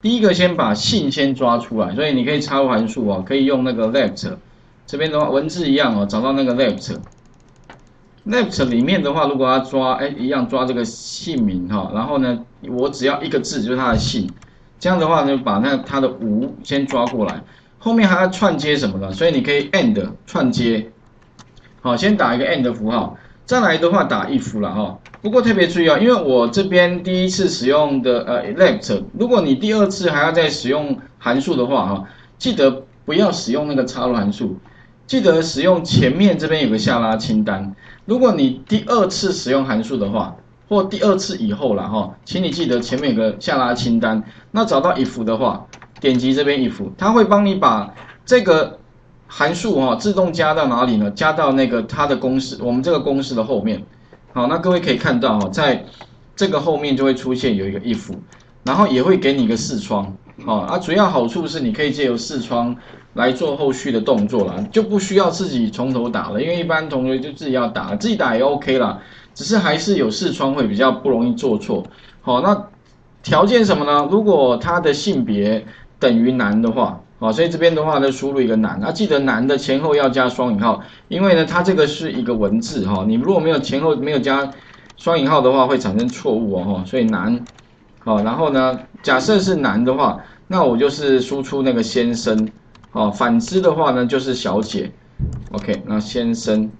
第一个先把信先抓出来，所以你可以插入函数哦，可以用那个 left 这边的话文字一样哦，找到那个 left left 里面的话，如果要抓哎一样抓这个姓名哈，然后呢我只要一个字就是他的姓，这样的话呢把那他的无先抓过来，后面还要串接什么呢？所以你可以 and 串接，好先打一个 and 符号，再来的话打 if 了哈。不过特别注意啊，因为我这边第一次使用的呃 left，如果你第二次还要再使用函数的话哈，记得不要使用那个插入函数，记得使用前面这边有个下拉清单。如果你第二次使用函数的话，或第二次以后了哈，请你记得前面有个下拉清单。那找到 if 的话，点击这边 if，它会帮你把这个函数哈自动加到哪里呢？加到那个它的公式，我们这个公式的后面。好，那各位可以看到哈，在这个后面就会出现有一个 if，然后也会给你一个视窗，好啊，主要好处是你可以借由视窗来做后续的动作了，就不需要自己从头打了，因为一般同学就自己要打，自己打也 OK 啦，只是还是有视窗会比较不容易做错。好，那条件什么呢？如果它的性别等于男的话。好，所以这边的话呢，输入一个男，那记得男的前后要加双引号，因为呢，它这个是一个文字哈，你如果没有前后没有加双引号的话，会产生错误哦哈，所以男，好，然后呢，假设是男的话，那我就是输出那个先生，好，反之的话呢，就是小姐，OK，那先生，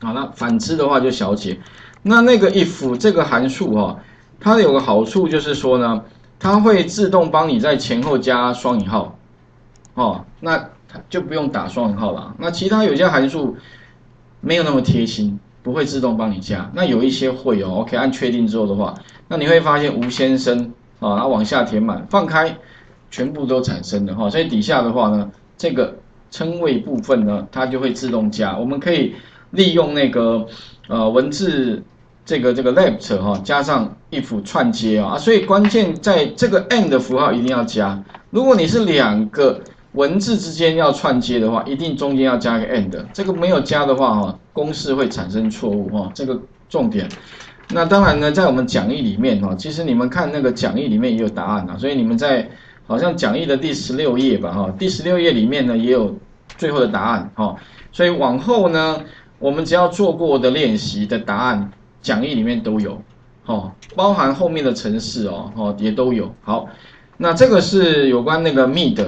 好，那反之的话就小姐，那那个 if 这个函数哈，它有个好处就是说呢。它会自动帮你在前后加双引号，哦，那它就不用打双引号了。那其他有些函数没有那么贴心，不会自动帮你加。那有一些会哦。OK，按确定之后的话，那你会发现吴先生啊，然后往下填满，放开，全部都产生的哈。所以底下的话呢，这个称谓部分呢，它就会自动加。我们可以利用那个呃文字。这个这个 left 哈加上 if 串接啊，所以关键在这个 end 的符号一定要加。如果你是两个文字之间要串接的话，一定中间要加个 end。这个没有加的话哈，公式会产生错误哈。这个重点。那当然呢，在我们讲义里面哈，其实你们看那个讲义里面也有答案啊。所以你们在好像讲义的第十六页吧哈，第十六页里面呢也有最后的答案哈。所以往后呢，我们只要做过的练习的答案。讲义里面都有，哦，包含后面的程式哦，哦也都有。好，那这个是有关那个 mid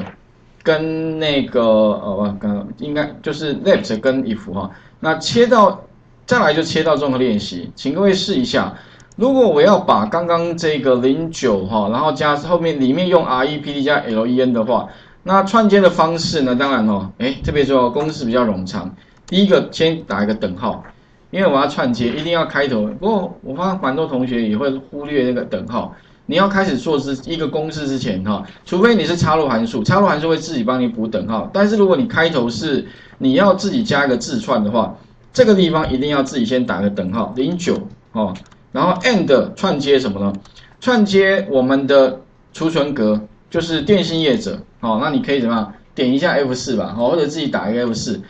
跟那个呃，刚应该就是 left 跟 if 哈。那切到再来就切到综合练习，请各位试一下。如果我要把刚刚这个零九哈，然后加后面里面用 REPT 加 LEN 的话，那串接的方式呢？当然哦，哎，特别说公式比较冗长。第一个先打一个等号。因为我要串接，一定要开头。不过我发现蛮多同学也会忽略那个等号。你要开始做之一个公式之前，哈，除非你是插入函数，插入函数会自己帮你补等号。但是如果你开头是你要自己加一个字串的话，这个地方一定要自己先打个等号，零九哦，然后 and 串接什么呢？串接我们的储存格，就是电信业者，哦，那你可以怎么样？点一下 F 四吧，哦，或者自己打一个 F 四，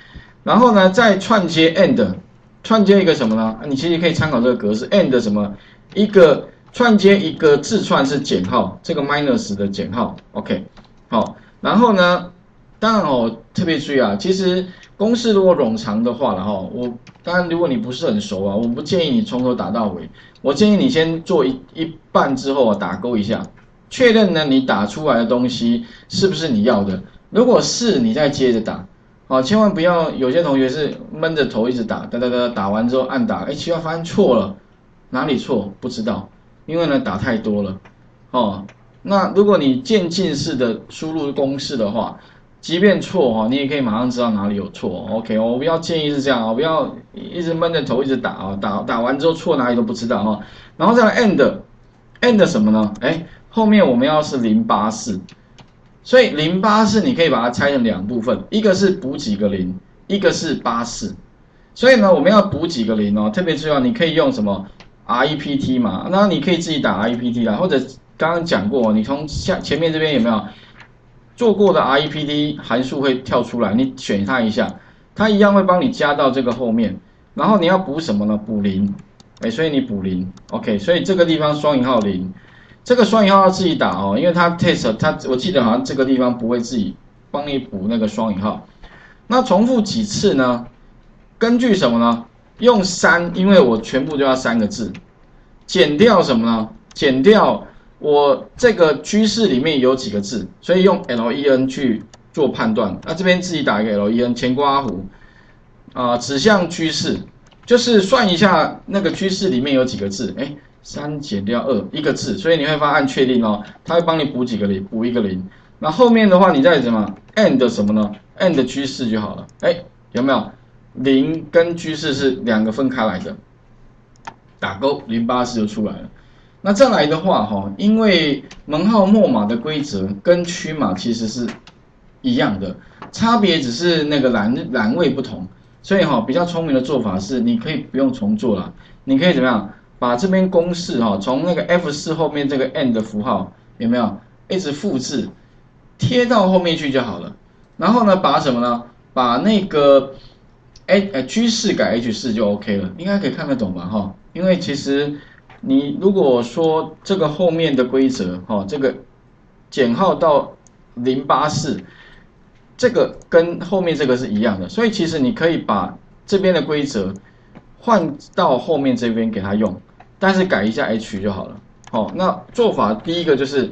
然后呢再串接 and。串接一个什么呢？你其实可以参考这个格式，and 什么？一个串接一个字串是减号，这个 minus 的减号，OK，好，然后呢，当然哦，特别注意啊，其实公式如果冗长的话了哈，我当然如果你不是很熟啊，我不建议你从头打到尾，我建议你先做一一半之后啊，打勾一下，确认呢你打出来的东西是不是你要的，如果是，你再接着打。好，千万不要有些同学是闷着头一直打，哒哒哒，打完之后按打，哎，奇怪，发现错了，哪里错？不知道，因为呢打太多了，哦，那如果你渐进式的输入公式的话，即便错哈，你也可以马上知道哪里有错。OK，我不要建议是这样啊，不要一直闷着头一直打啊，打打完之后错哪里都不知道哈，然后再来 end，end 什么呢？哎，后面我们要是零八四。所以零八四你可以把它拆成两部分，一个是补几个零，一个是八四。所以呢，我们要补几个零哦，特别重要，你可以用什么 REPT 嘛？那你可以自己打 REPT 啦，或者刚刚讲过，你从下前面这边有没有做过的 REPT 函数会跳出来，你选它一下，它一样会帮你加到这个后面。然后你要补什么呢？补零，哎，所以你补零，OK。所以这个地方双引号零。这个双引号要自己打哦，因为它 test 它我记得好像这个地方不会自己帮你补那个双引号。那重复几次呢？根据什么呢？用三，因为我全部都要三个字，减掉什么呢？减掉我这个趋势里面有几个字，所以用 len 去做判断。那这边自己打一个 len 前刮弧啊，指向趋势，就是算一下那个趋势里面有几个字。哎，三减掉二，一个字，所以你会发现按确定哦，它会帮你补几个零，补一个零。那后面的话，你再怎么 end 什么呢 end 趋势就好了。哎，有没有？零跟趋势是两个分开来的，打勾零八四就出来了。那再来的话，哈，因为门号末码的规则跟区码其实是一样的，差别只是那个栏栏位不同。所以哈，比较聪明的做法是，你可以不用重做了，你可以怎么样？把这边公式哈，从那个 F 四后面这个 N 的符号有没有一直复制贴到后面去就好了。然后呢，把什么呢？把那个。哎哎，G 四改 H 四就 OK 了，应该可以看得懂吧？哈，因为其实你如果说这个后面的规则，哈，这个减号到零八四，这个跟后面这个是一样的，所以其实你可以把这边的规则换到后面这边给它用，但是改一下 H 就好了。好，那做法第一个就是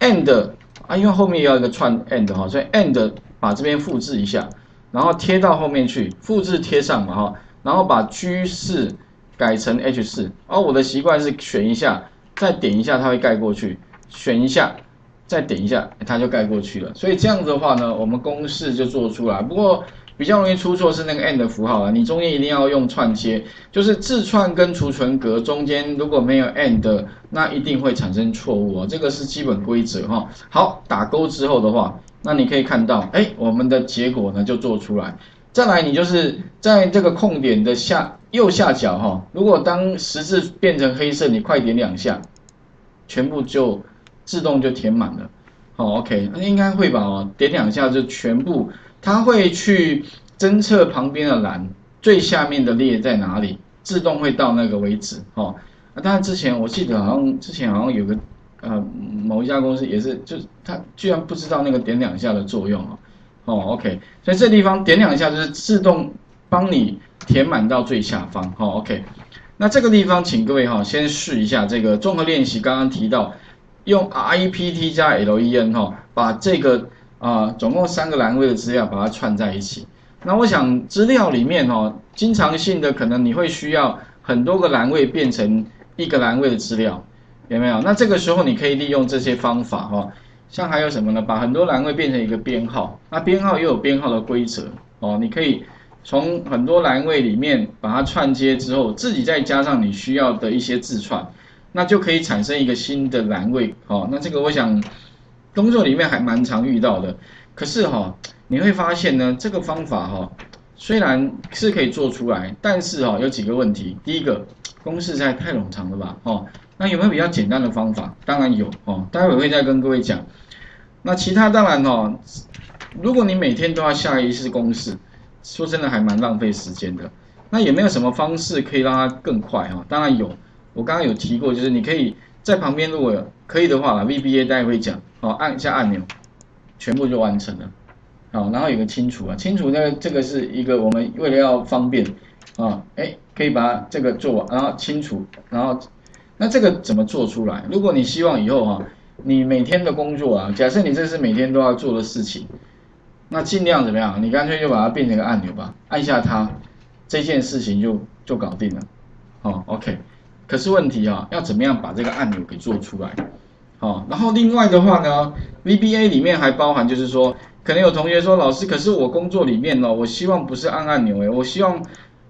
and 啊，因为后面要一个串 and 哈，所以 and 把这边复制一下。然后贴到后面去，复制贴上嘛哈，然后把 G 四改成 H 四。哦，我的习惯是选一下，再点一下，它会盖过去；选一下，再点一下，它就盖过去了。所以这样子的话呢，我们公式就做出来。不过比较容易出错是那个 and 符号啊，你中间一定要用串接，就是字串跟储存格中间如果没有 and，那一定会产生错误啊，这个是基本规则哈。好，打勾之后的话。那你可以看到，哎，我们的结果呢就做出来。再来，你就是在这个空点的下右下角哈，如果当十字变成黑色，你快点两下，全部就自动就填满了。好，OK，那应该会吧？哦，点两下就全部，它会去侦测旁边的栏最下面的列在哪里，自动会到那个位置。哦，那当然之前我记得好像之前好像有个。呃，某一家公司也是，就是他居然不知道那个点两下的作用啊，哦，OK，所以这地方点两下就是自动帮你填满到最下方，哦，OK，那这个地方请各位哈先试一下这个综合练习，刚刚提到用 REPT 加 LEN 哈，把这个啊总共三个栏位的资料把它串在一起。那我想资料里面哈，经常性的可能你会需要很多个栏位变成一个栏位的资料。有没有？那这个时候你可以利用这些方法哈，像还有什么呢？把很多栏位变成一个编号，那编号又有编号的规则哦。你可以从很多栏位里面把它串接之后，自己再加上你需要的一些字串，那就可以产生一个新的栏位哦。那这个我想工作里面还蛮常遇到的。可是哈，你会发现呢，这个方法哈虽然是可以做出来，但是哈有几个问题。第一个，公式在太冗长了吧？哦。那有没有比较简单的方法？当然有哦，待会会再跟各位讲。那其他当然哦，如果你每天都要下一次公式，说真的还蛮浪费时间的。那有没有什么方式可以让它更快哈？当然有，我刚刚有提过，就是你可以在旁边，如果可以的话，VBA 待会会讲，好，按一下按钮，全部就完成了。好，然后有个清除啊，清除那个这个是一个我们为了要方便啊，哎，可以把这个做完，然后清除，然后。那这个怎么做出来？如果你希望以后哈，你每天的工作啊，假设你这是每天都要做的事情，那尽量怎么样？你干脆就把它变成个按钮吧，按下它，这件事情就就搞定了。好，OK。可是问题啊，要怎么样把这个按钮给做出来？好，然后另外的话呢，VBA 里面还包含就是说，可能有同学说，老师，可是我工作里面呢，我希望不是按按钮诶，我希望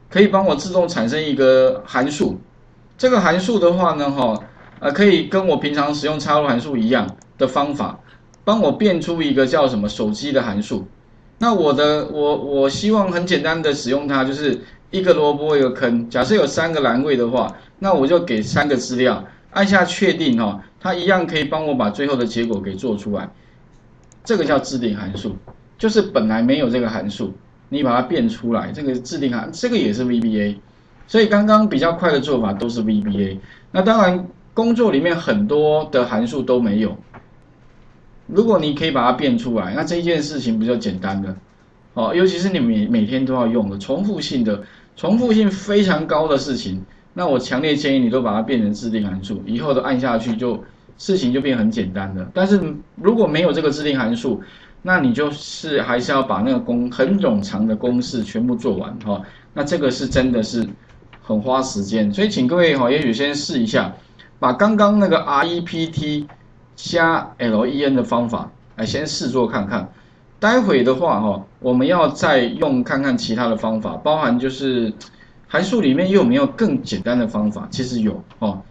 可以帮我自动产生一个函数。这个函数的话呢，哈，呃，可以跟我平常使用插入函数一样的方法，帮我变出一个叫什么手机的函数。那我的我我希望很简单的使用它，就是一个萝卜一个坑。假设有三个栏位的话，那我就给三个资料，按下确定哈，它一样可以帮我把最后的结果给做出来。这个叫自定函数，就是本来没有这个函数，你把它变出来，这个自定函，这个也是 VBA。所以刚刚比较快的做法都是 VBA，那当然工作里面很多的函数都没有。如果你可以把它变出来，那这件事情比较简单了？哦，尤其是你每每天都要用的重复性的、重复性非常高的事情，那我强烈建议你都把它变成自定函数，以后都按下去就事情就变很简单了。但是如果没有这个自定函数，那你就是还是要把那个公很冗长的公式全部做完哈。那这个是真的是很花时间，所以请各位哈，也许先试一下，把刚刚那个 REPT 加 LEN 的方法来先试做看看。待会的话，哈，我们要再用看看其他的方法，包含就是函数里面又有没有更简单的方法？其实有，哦，